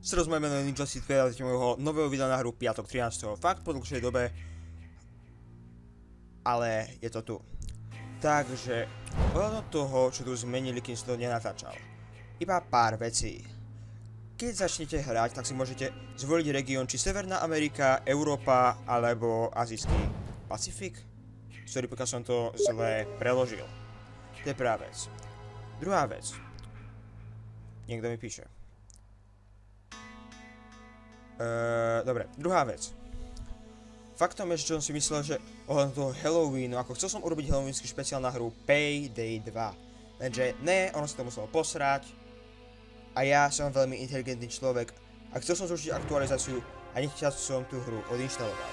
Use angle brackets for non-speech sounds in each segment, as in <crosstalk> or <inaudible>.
Moje meno je Ninja Seed, vyhľadáte môjho nového videa na hru piatok 13. Fakt po dlhšej dobe. Ale je to tu. Takže, ohľadom toho, čo tu zmenili, kým som to nenatáčal. Iba pár vecí. Keď začnete hrať, tak si môžete zvoliť región či Severná Amerika, Európa alebo Azijský Pacifik. Sorry, pokiaľ som to zle preložil. To je prvá vec. Druhá vec. Niekto mi píše. Uh, dobre, druhá vec. Faktom je, že som si myslel, že ohľadom toho Halloweenu, ako chcel som urobiť Halloweenský špeciál na hru Payday 2. Lenže ne, ono sa to muselo posrať. A ja som veľmi inteligentný človek a chcel som zrušiť aktualizáciu a nechťal som tú hru odinštaloval.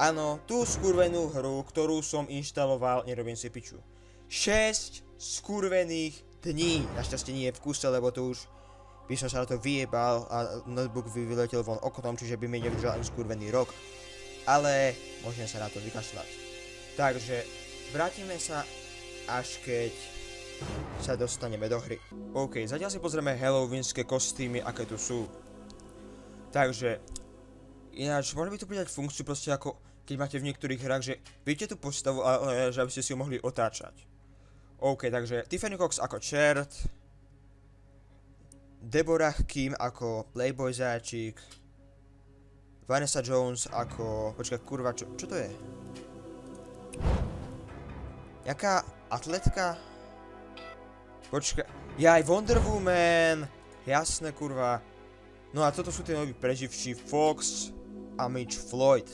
Áno, tú skurvenú hru, ktorú som inštaloval, nerobím si piču. 6 skurvených dní. Našťastie nie je v kuse, lebo to už by som sa na to vyjebal a notebook by vyletel von oknom, čiže by mi nevydržal ani skurvený rok. Ale môžem sa na to vykašľať. Takže vrátime sa až keď sa dostaneme do hry. OK, zatiaľ si pozrieme halloweenské kostýmy, aké tu sú. Takže, ináč, mohli by tu pridať funkciu proste ako, keď máte v niektorých hrách, že vidíte tú postavu, ale že aby ste si ju mohli otáčať. OK, takže Tiffany Cox ako čert, Deborah Kim ako Playboy záčik, Vanessa Jones ako... Počkaj, kurva, čo, čo to je? Jaká atletka? Počkaj, ja aj Wonder Woman! Jasné, kurva. No a toto sú tie noví preživší Fox a Mitch Floyd.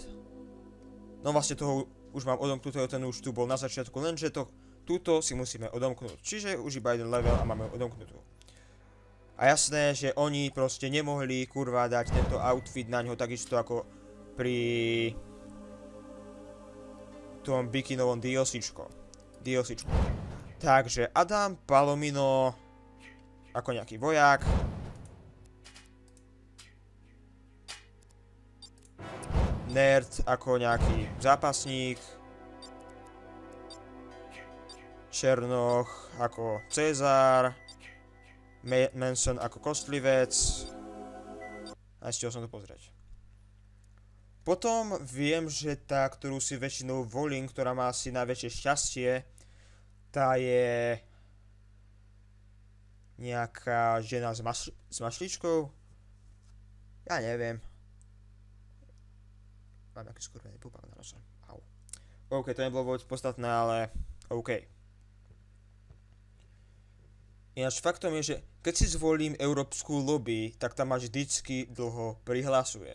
No vlastne toho už mám odomknutého, ten už tu bol na začiatku, lenže to, túto si musíme odomknúť. Čiže už iba jeden level a máme odomknutú. A jasné, že oni proste nemohli kurva dať tento outfit na ňo takisto ako pri tom bikinovom DLCčko. DLCčko. Takže Adam Palomino ako nejaký vojak. Nerd ako nejaký zápasník. Černoch ako Cezar. Manson ako kostlivec. A ešte som to pozrieť. Potom viem, že tá, ktorú si väčšinou volím, ktorá má asi najväčšie šťastie, tá je nejaká žena s, mašl s mašličkou. Ja neviem. Mám nejaký skurvený pupak na nose. Au. OK, to nebolo vôbec podstatné, ale OK. Ináč faktom je, že keď si zvolím európsku lobby, tak tam až vždycky dlho prihlasuje.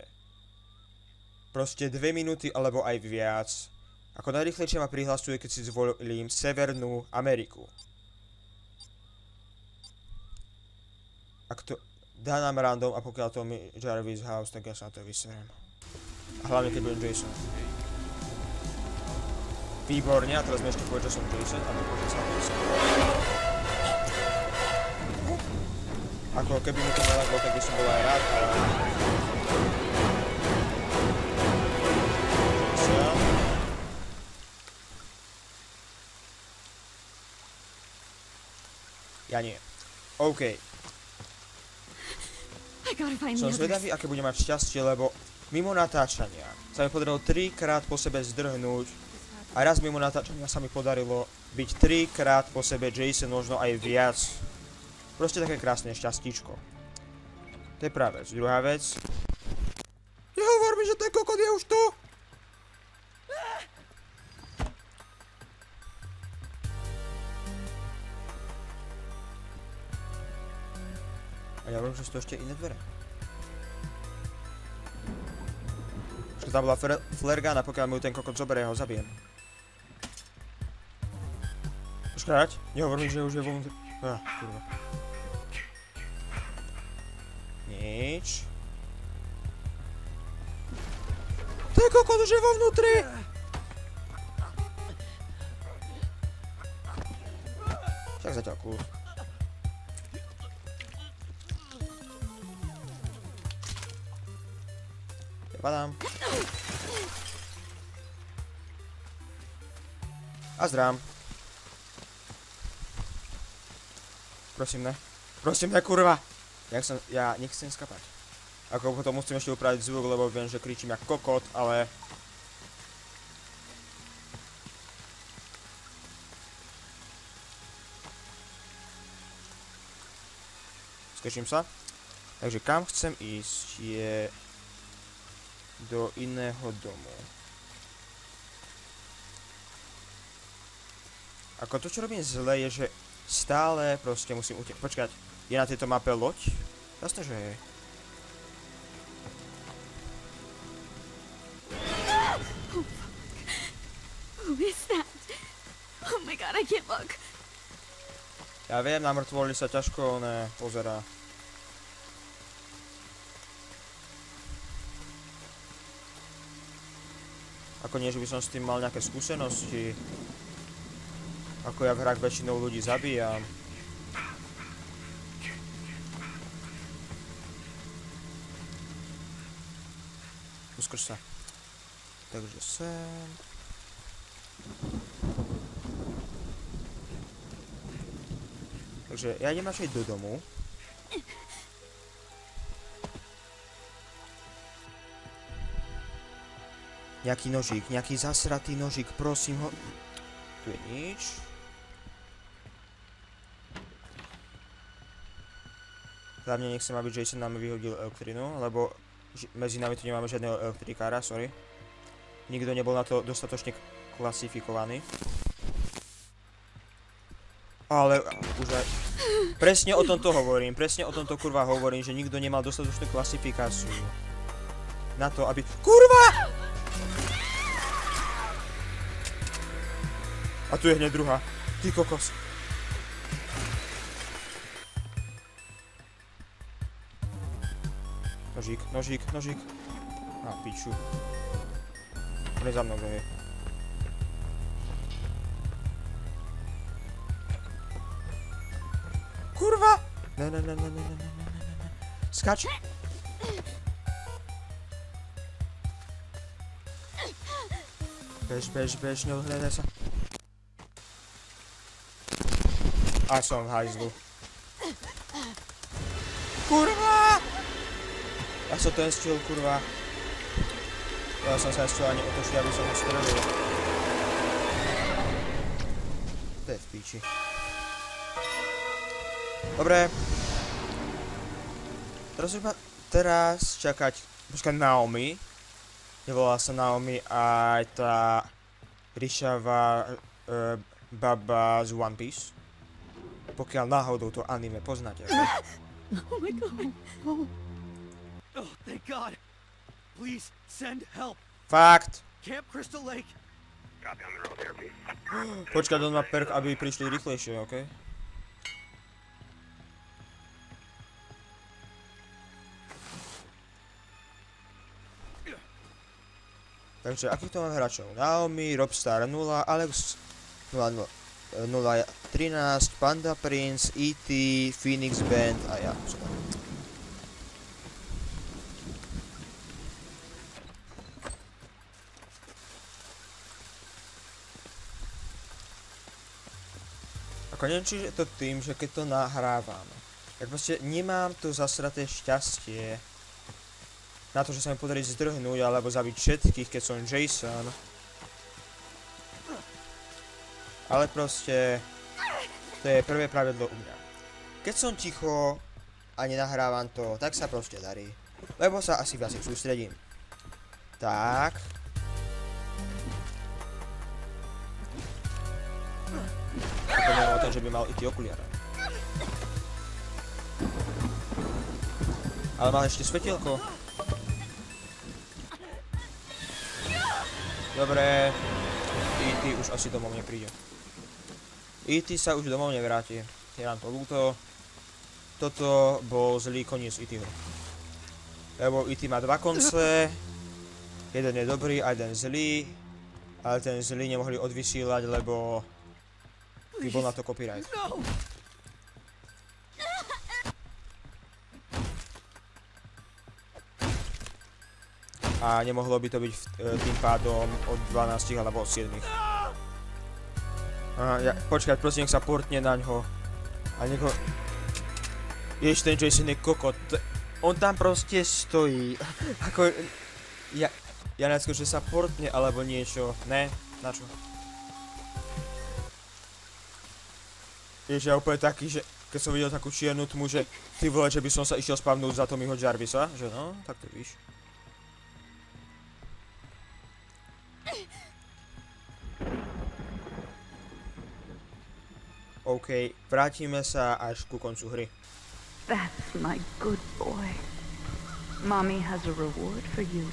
Proste dve minúty alebo aj viac. Ako najrychlejšie ma prihlasuje, keď si zvolím Severnú Ameriku. Ak to dá nám random a pokiaľ to mi Jarvis House, tak ja sa na to vyserem. A hlavne keď budem Jason. Výborne, a teraz mi ešte povedať, že som Jason a nepôžem sa na Ako keby mi to nelaglo, tak by som bol aj rád, ale... Ja nie. OK. Som zvedavý, aké budem mať šťastie, lebo mimo natáčania sa mi podarilo trikrát po sebe zdrhnúť a raz mimo natáčania sa mi podarilo byť trikrát po sebe Jason, možno aj viac. Proste také krásne šťastíčko. To je prvá vec. Druhá vec. Nehovor mi, že ten kokot je už tu! A ja viem, že sú to ešte iné dvere. Počkaj, tam bola flergana, pokiaľ mu ten kokot zoberie, ho zabijem. Počkať, nehovor mi, že už je vo Ah, kurva. Nič. Ten kokot už je vo vnútri! Však zatiaľ. Ja padám. A zdrám. Prosím ne. Prosím ne, kurva. Ja, som, ja nechcem skapať. Ako potom musím ešte upraviť zvuk, lebo viem, že kričím jak kokot, ale... Skočím sa. Takže kam chcem ísť je do iného domu. Ako to, čo robím zle, je, že stále proste musím utekať. Počkať, je na tejto mape loď? Jasne, že je. My god, I can't look. Ja viem, na mŕtvoli sa ťažko ne pozerá. Ako nie, že by som s tým mal nejaké skúsenosti. Ako ja v hrách väčšinou ľudí zabíjam. Uskoč sa. Takže sem. Takže ja idem radšej do domu. Nejaký nožík, nejaký zasratý nožík, prosím ho. Tu je nič. Hlavne nechcem, aby Jason nám vyhodil elektrinu, lebo medzi nami tu nemáme žiadneho elektrikára, sorry. Nikto nebol na to dostatočne klasifikovaný. Ale už aj... Presne o tomto hovorím, presne o tomto kurva hovorím, že nikto nemal dostatočnú klasifikáciu. Na to, aby... KURVA! A tu je hneď druhá. Ty kokos. Nožík, nožík, nožík. A piču. On je za mnou. Kurva! Ne, ne, ne, ne, ne, ne, ne, ne, ne, ne. Skač! Bež, bež, bež, neodhľadaj sa. A som hajzlu. Kurva! Ja som ten střel, kurva. Ja som sa ešte ani otočil, aby som ho strelil. To je v píči. Dobre. Teraz už ma teraz čakať, počkať Naomi. Nevolá sa Naomi aj tá ryšavá e, baba z One Piece. Pokiaľ náhodou to anime poznáte. <laughs> Oh my god. Oh. Oh, thank God. Please send help. Fakt. Camp Crystal Lake. Počkať, on má perk, aby prišli rýchlejšie, okej? Takže akých to máme hráčov? Naomi, Robstar 0, Alex 0, 0, 0 13, Panda Prince, E.T., Phoenix Band a ja. Super. Ako neviem, či je to tým, že keď to nahrávam, tak proste nemám to zasraté šťastie na to, že sa mi podarí zdrhnúť alebo zabiť všetkých, keď som Jason. Ale proste, to je prvé pravidlo u mňa. Keď som ticho a nenahrávam to, tak sa proste darí. Lebo sa asi viac sústredím. Tak. Ako o tom, že by mal i tie okuliare. Ale má ešte svetielko. Dobre. E.T. už asi domov nepríde. E.T. sa už domov nevráti. Je nám to ľúto. Toto bol zlý koniec E.T.ho. Lebo E.T. má dva konce. Jeden je dobrý a jeden zlý. Ale ten zlý nemohli odvysílať, lebo by bol na to copyright. A nemohlo by to byť e, tým pádom od 12 alebo od 7. Aha, ja, počkať, prosím, nech sa portne na ňo. A nech ho... Jež, ten Jason je kokot. On tam proste stojí. <laughs> Ako... Ja... Ja najskôr, že sa portne alebo niečo. Ne? Na čo? Ježiš, ja úplne taký, že keď som videl takú čiernu tmu, že ty vole, že by som sa išiel spavnúť za Tommyho Jarvisa, že no, tak to víš. OK, vrátime sa až ku koncu hry. That's my good boy. Mommy has a reward for you.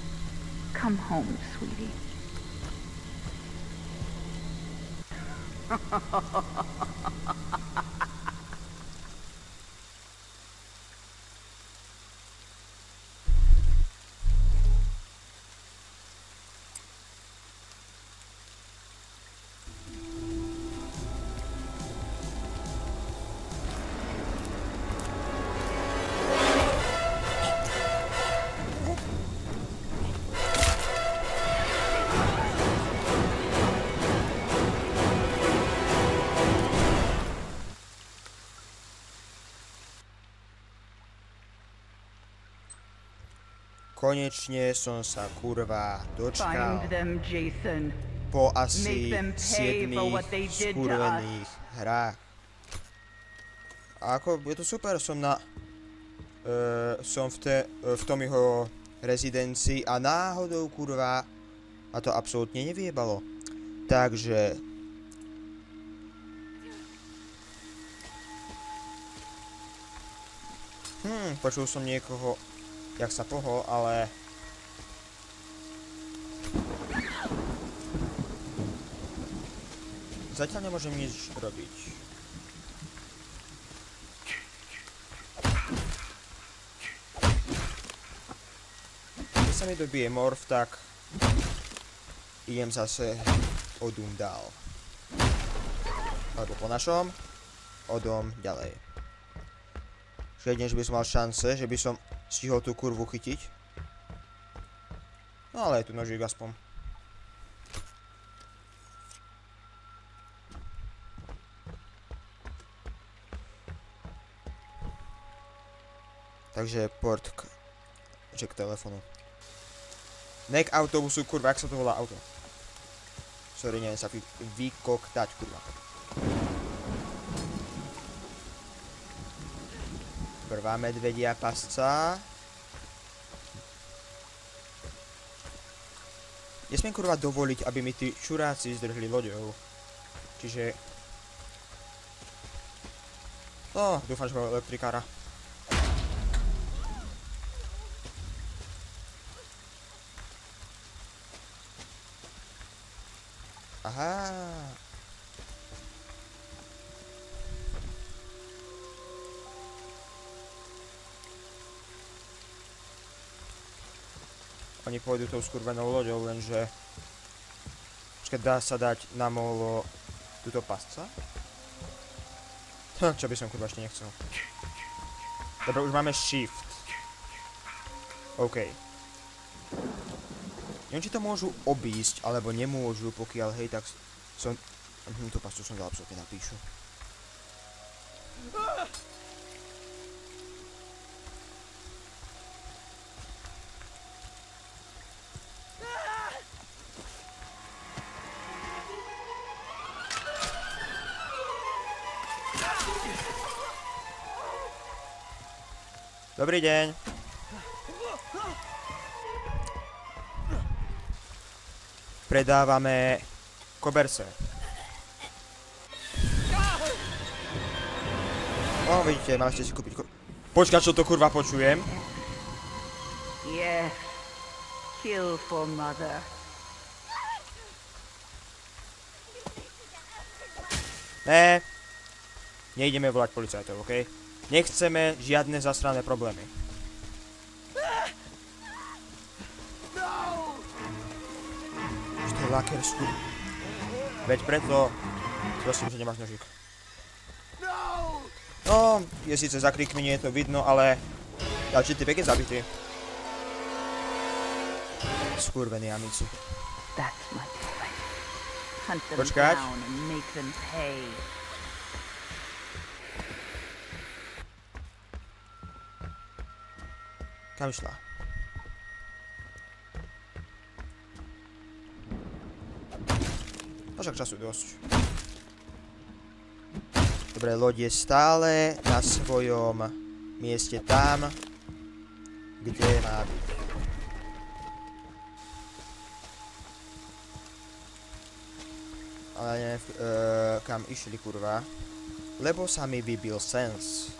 Come home, sweetie. <laughs> Konečne som sa kurva dočkal po asi Make them pay for what 7 they did to us. skurvených hrách. A ako, je to super, som na... Uh, som v, te, v tom jeho rezidencii a náhodou kurva a to absolútne neviebalo. Takže... Hm, počul som niekoho, jak sa pohol, ale... Zatiaľ nemôžem nič robiť. Keď sa mi dobije morf, tak idem zase odum dál. Alebo po našom, odom ďalej. Že jedine, že by som mal šance, že by som stihol tú kurvu chytiť. No ale je tu nožík aspoň. Takže port k... Že k telefonu. Ne k autobusu, kurva, jak sa to volá auto? Sorry, neviem sa vy, vykoktať, kurva. Prvá medvedia pasca. Nesmiem kurva dovoliť, aby mi tí čuráci zdrhli loďou. Čiže... No, dúfam, že mám elektrikára. Oni pôjdu tou skurvenou loďou, lenže... Počkaj, dá sa dať na molo túto pasca? Hm, čo by som kurva ešte nechcel. Dobre, už máme shift. OK. Neviem, či to môžu obísť, alebo nemôžu, pokiaľ, hej, tak som... Hm, tú pastu som dal absolútne napíšu. Dobrý deň. Predávame koberce. O, vidíte, mali ste si kúpiť ko... Počkať, čo to kurva počujem. Yes. Kill for mother. Ne. Nejdeme volať policajtov, okej? Nechceme žiadne zasrané problémy. Už to je laker skur... Veď preto... Prosím, že nemáš nožík. No, je síce za krikmi, nie je to vidno, ale... Ďalší typ je zabitý. Skurvení amici. Počkať. Kam išla? No však času dosť. Dobre, loď je stále na svojom mieste tam, kde má byť. Ale neviem, uh, kam išli kurva. Lebo sa mi vybil sens.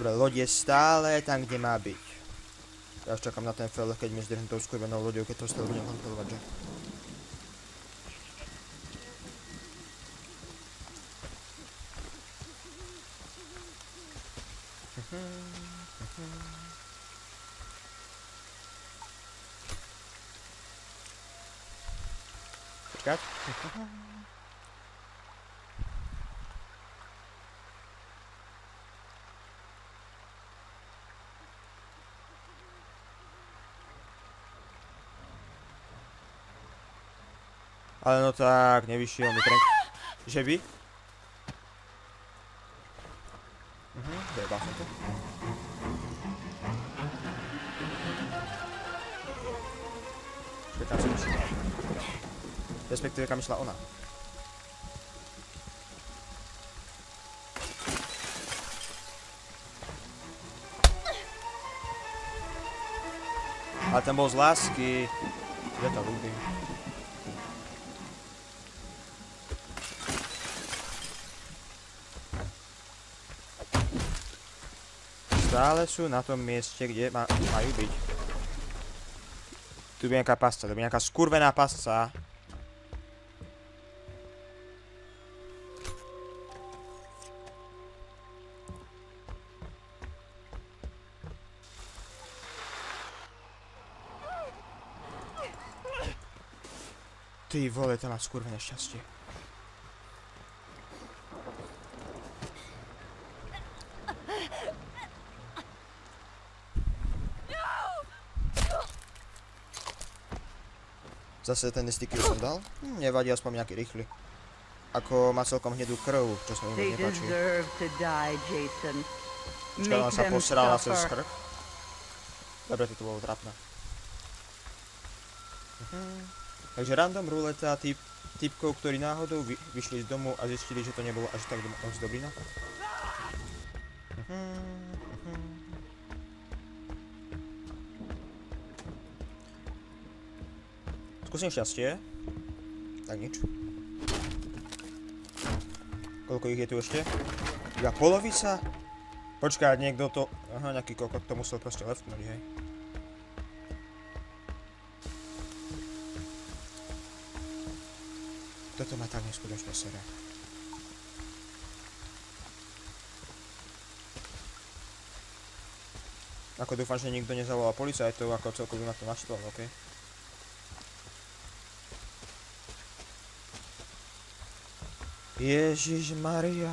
Dobre, loď je stále tam, kde má byť. Ja už čakám na ten fel, keď mi zdrhnem tou skurvenou loďou, keď to stále budem kontrolovať, že? Počkať. Ale no tak, nevyšiel mi trenk. Že by? Mhm, zajebal som to. Počkaj, tam som išiel. Respektíve kam išla ona. Ale ten bol z lásky. Ja to ľúbim. Stále sú na tom mieste, kde ma majú byť. Tu by nejaká pasca, tu by nejaká skurvená pasca. Ty vole, to má skurvené šťastie. Zase ten istý kill som dal? Hm, nevadí, aspoň nejaký rýchly. Ako má celkom hnedú krv, čo sa mi nepáči. Počkaj, Make sa posrala cez krk. Dobre, toto bolo trapné. Mhm. Takže random ruleta typ, typkov, ktorí náhodou vy, vyšli z domu a zistili, že to nebolo až tak moc. Mhm, mhm. Skúsim šťastie. Tak nič. Koľko ich je tu ešte? Iba polovica? Počkať, niekto to... Aha, nejaký kokot to musel proste leftnúť, hej. Toto ma tak neskutočne sere. Ako dúfam, že nikto nezavolal policajtov, ako celkovo ma to naštvalo, okej? Ježiš Maria.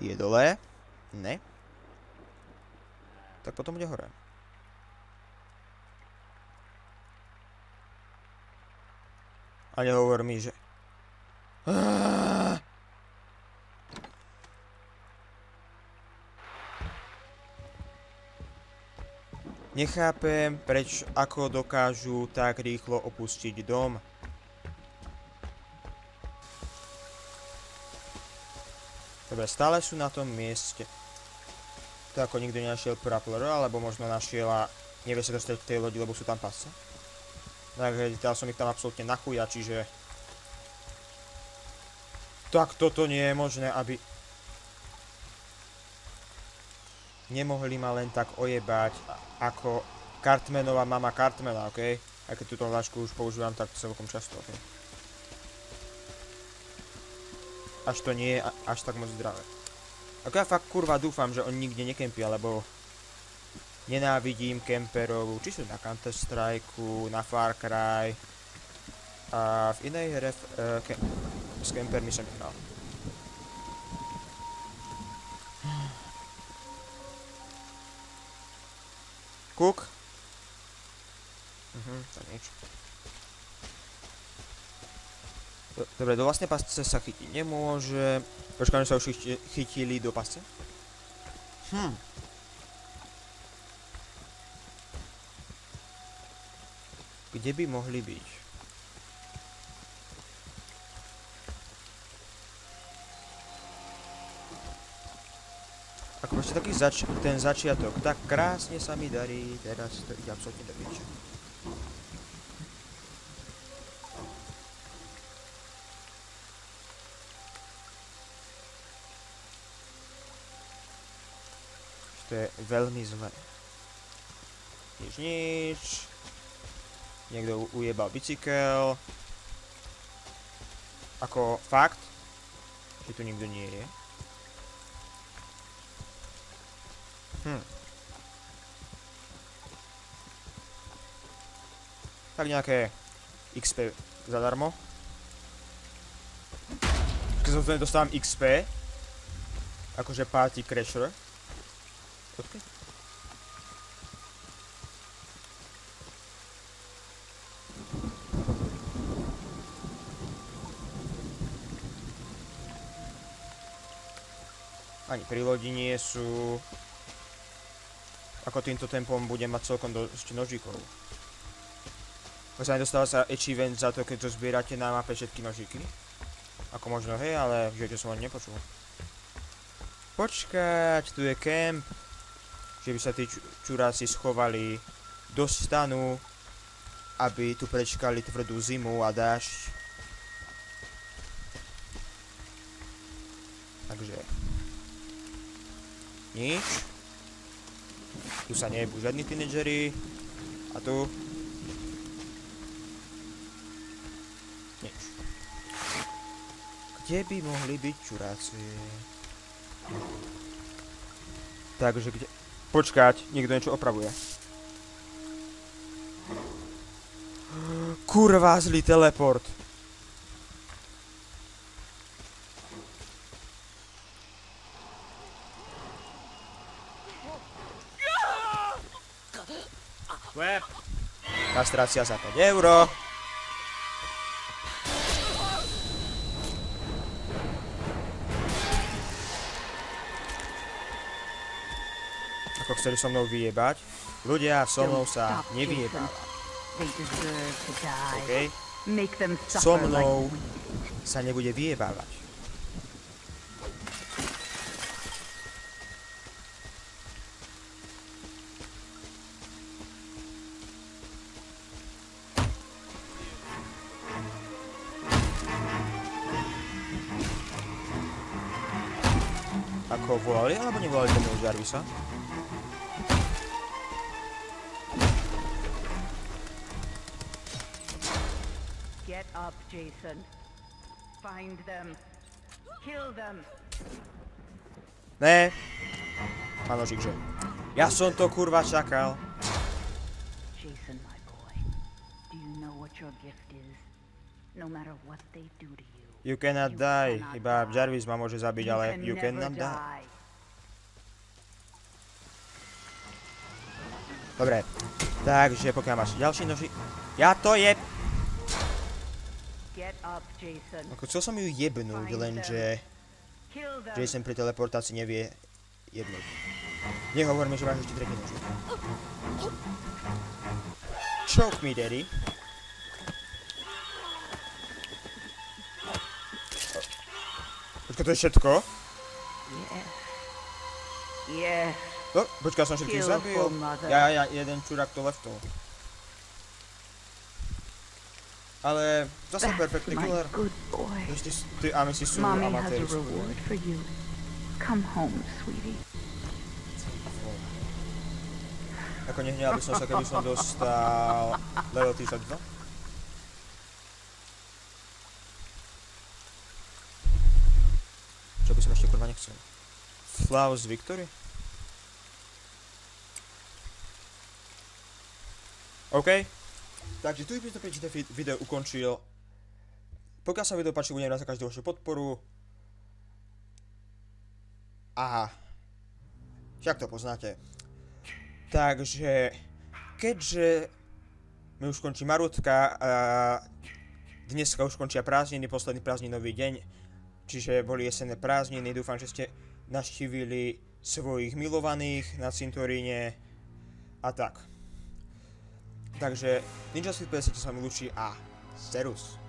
Je dole? Ne. Tak potom bude hore. A nehovor mi, že... Nechápem, preč ako dokážu tak rýchlo opustiť dom. Dobre, stále sú na tom mieste. To ako nikto nenašiel Prapler, alebo možno našiel a nevie sa dostať k tej lodi, lebo sú tam pasce. Takže dal som ich tam absolútne na chuja, čiže... Tak toto nie je možné, aby... Nemohli ma len tak ojebať ako Cartmanová mama Cartmana, okej? Aj keď túto hlášku už používam tak celkom často, okej? Až to nie je až tak moc zdravé. Ako ja fakt kurva dúfam, že oni nikde nekempia, lebo nenávidím kemperov, či sú na Counter Strike, na Far Cry a v inej hre ke, s kempermi som hral. Skok. Mhm, to nič. Dobre, do vlastnej pasce sa chytiť nemôže. Počkáme, sa už chytili do pasce. Hm. Kde by mohli byť? Proste taký zač- ten začiatok, tak krásne sa mi darí, teraz to ide absolútne do piče. To je veľmi zlé. Nič, nič. Niekto ujebal bicykel. Ako fakt, že tu nikto nie je. Hm. Tak nejaké XP zadarmo. Keď sa to nedostávam XP, akože party crasher. Počkej. Ani pri lodi nie sú. Ako týmto tempom budem mať celkom dosť nožíkov. Možno nedostáva sa achievement za to, keď to zbierate na mape všetky nožíky. Ako možno hej, ale v živote som ani nepočul. Počkať, tu je kemp. Že by sa tí ču- čuráci schovali do stanu, aby tu prečkali tvrdú zimu a dážď. Takže... Nič. Tu sa nejebú žiadni tínedžeri. A tu... Nič. Kde by mohli byť čuráci? Takže kde... Počkať, niekto niečo opravuje. Kurva, zlý teleport. Kastrácia za 5 euro. Ako chceli so mnou vyjebať? Ľudia, so mnou sa nevyjebáva. OK? So mnou sa nebude vyjebávať. Ako volali, alebo nevolali tomu Jarvisa? Get up, Jason. Find them. Kill them. Ne. Má nožík, že? Ja som to kurva čakal. Jason, my boy. Do you know what your gift is? No matter what they do to you. You cannot die. Iba. Jarvis ma môže zabiť, ale you cannot die. Dobre. Takže pokiaľ máš ďalší nožík... Ja to je... Ako chcel som ju jebnúť, lenže... Jason pri teleportácii nevie jebnúť. Nehovor mi, že máš ešte tretí nožík. Choke me, daddy. Počkaj, to je všetko? No, počkaj, som všetkých zabil. Ja, ja, jeden čurák to leftol. Ale zase my killer. Ešte ty a si sú amatéri. Come home, sweetie. Ako nehneval by som sa, keby som dostal <laughs> level 32. Som ešte kurva nechcel? Flowers Victory? OK. Takže tu by to prečíte video ukončil. Pokiaľ sa video páči, budem rád za každú vašu podporu. Aha. Však to poznáte. Takže, keďže mi už končí Marutka a dneska už končia prázdniny, posledný prázdninový deň, čiže boli jesenné prázdniny, dúfam, že ste navštívili svojich milovaných na cintoríne a tak. Takže Ninja Street 50 sa mi ľúči a Serus.